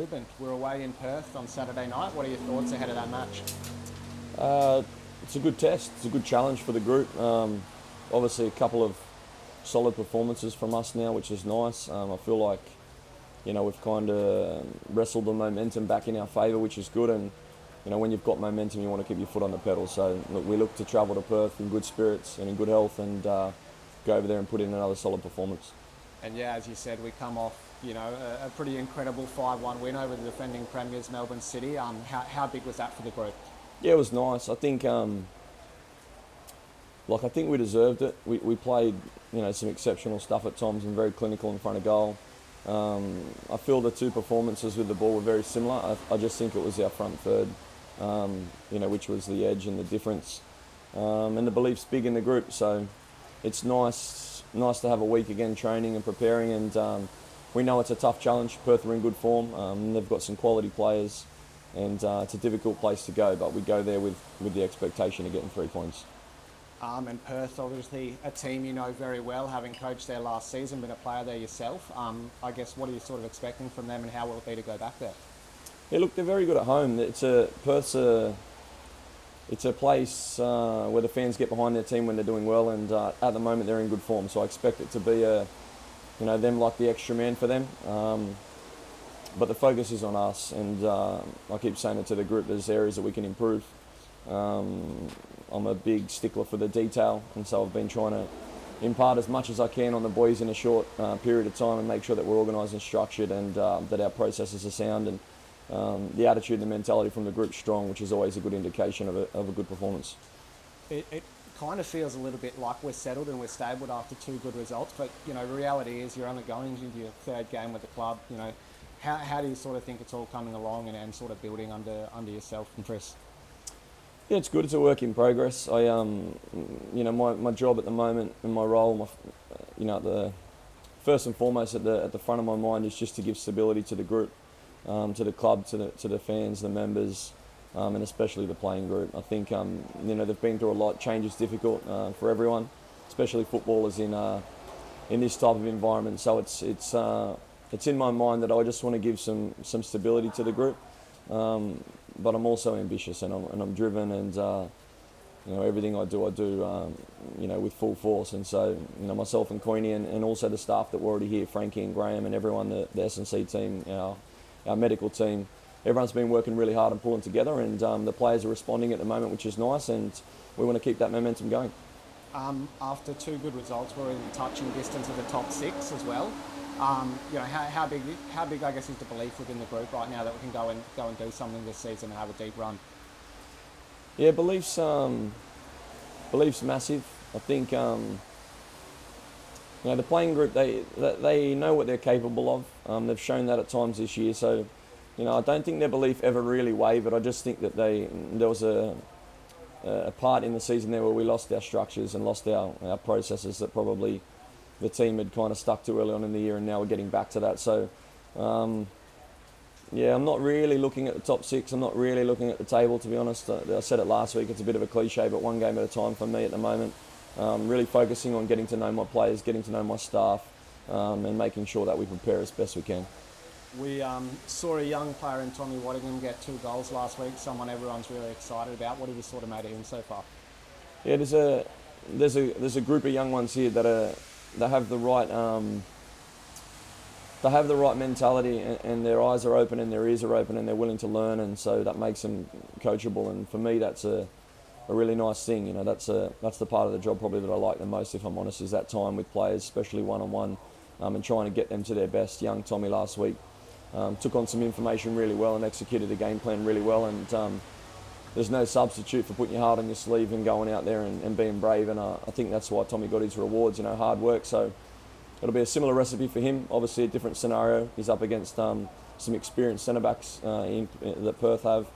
improvement. We're away in Perth on Saturday night. What are your thoughts ahead of that match? Uh, it's a good test. It's a good challenge for the group. Um, obviously, a couple of solid performances from us now, which is nice. Um, I feel like, you know, we've kind of wrestled the momentum back in our favour, which is good. And you know, when you've got momentum, you want to keep your foot on the pedal. So look, we look to travel to Perth in good spirits and in good health, and uh, go over there and put in another solid performance. And yeah, as you said, we come off, you know, a, a pretty incredible 5-1 win over the defending premiers, Melbourne City. Um, how, how big was that for the group? Yeah, it was nice. I think, um, like, I think we deserved it. We, we played, you know, some exceptional stuff at times and very clinical in front of goal. Um, I feel the two performances with the ball were very similar. I, I just think it was our front third, um, you know, which was the edge and the difference. Um, and the belief's big in the group, so it's nice nice to have a week again training and preparing. And um, we know it's a tough challenge. Perth are in good form. Um, they've got some quality players, and uh, it's a difficult place to go. But we go there with, with the expectation of getting three points. Um, and Perth, obviously, a team you know very well, having coached there last season, been a player there yourself. Um, I guess what are you sort of expecting from them, and how will it be to go back there? Yeah, look, they're very good at home. It's a Perth's a it's a place uh, where the fans get behind their team when they're doing well, and uh, at the moment they're in good form. So I expect it to be a, you know, them like the extra man for them. Um, but the focus is on us, and uh, I keep saying it to the group. There's areas that we can improve. Um, I'm a big stickler for the detail, and so I've been trying to impart as much as I can on the boys in a short uh, period of time and make sure that we're organised and structured, and uh, that our processes are sound and um, the attitude and the mentality from the group strong, which is always a good indication of a, of a good performance. It, it kind of feels a little bit like we're settled and we're stable after two good results, but you know, reality is you're only going into your third game with the club. You know, how, how do you sort of think it's all coming along and, and sort of building under under yourself and Chris? Yeah, it's good. It's a work in progress. I, um, you know, my, my job at the moment and my role, my, you know, the first and foremost at the at the front of my mind is just to give stability to the group um, to the club, to the, to the fans, the members, um, and especially the playing group. I think um, you know they've been through a lot. Change is difficult uh, for everyone, especially footballers in uh, in this type of environment. So it's it's uh, it's in my mind that I just want to give some some stability to the group, um, but I'm also ambitious and I'm, and I'm driven and. Uh, you know, everything I do, I do, um, you know, with full force. And so, you know, myself and Queenie and, and also the staff that were already here, Frankie and Graham and everyone, the, the S&C team, know, our medical team. Everyone's been working really hard and pulling together, and um, the players are responding at the moment, which is nice, and we want to keep that momentum going. Um, after two good results, we're in touching distance of the top six as well. Um, you know, how, how, big, how big, I guess, is the belief within the group right now that we can go and go and do something this season and have a deep run? Yeah, beliefs, um, beliefs massive. I think um, you know, the playing group, they, they know what they're capable of. Um, they've shown that at times this year. So, you know, I don't think their belief ever really wavered. I just think that they there was a, a part in the season there where we lost our structures and lost our, our processes that probably the team had kind of stuck to early on in the year, and now we're getting back to that. So, um, yeah, I'm not really looking at the top six. I'm not really looking at the table, to be honest. I said it last week. It's a bit of a cliche, but one game at a time for me at the moment. Um, really focusing on getting to know my players, getting to know my staff, um, and making sure that we prepare as best we can. We um, saw a young player in Tommy Waddingham get two goals last week. Someone everyone's really excited about. What have you sort of made of him so far? Yeah, there's a there's a there's a group of young ones here that are they have the right um, they have the right mentality and, and, their eyes are open and their ears are open and they're willing to learn and so that makes them coachable and for me that's a a really nice thing. You know, that's a that's the part of the job probably that I like the most, if I'm honest, is that time with players, especially one on one, and trying to get them to their best. Young Tommy last week um, took on some information really well and executed the game plan really well, and um, there's no substitute for putting your heart on your sleeve and going out there and, and being brave. And uh, I think that's why Tommy got his rewards. You know, hard work. So it'll be a similar recipe for him. Obviously, a different scenario. He's up against um, some experienced centre backs uh, in, that Perth have,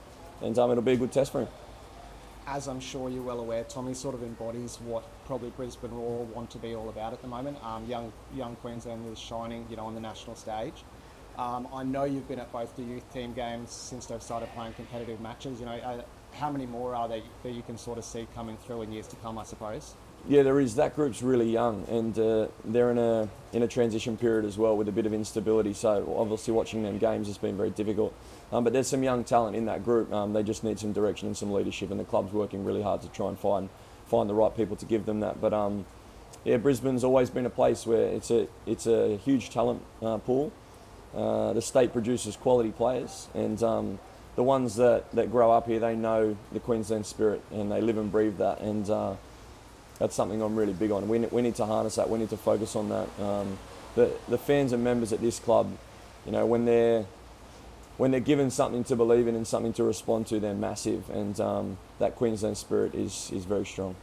and um, it'll be a good test for him as I'm sure you're well aware, Tommy sort of embodies what probably Brisbane Roar want to be all about at the moment. Um, young young Queenslanders shining, you know, on the national stage. Um, I know you've been at both the youth team games since they've started playing competitive matches. You know, uh, how many more are there that you can sort of see coming through in years to come? I suppose. Yeah, there is. That group's really young, and uh, they're in a in a transition period as well with a bit of instability. So obviously, watching them games has been very difficult. Um, but there's some young talent in that group. Um, they just need some direction and some leadership, and the club's working really hard to try and find find the right people to give them that. But um, yeah, Brisbane's always been a place where it's a it's a huge talent uh, pool. Uh, the state produces quality players, and um, the ones that, that grow up here, they know the Queensland spirit, and they live and breathe that. And uh, that's something I'm really big on. We, we need to harness that. We need to focus on that. Um, the the fans and members at this club, you know, when they're when they're given something to believe in and something to respond to, they're massive, and um, that Queensland spirit is is very strong.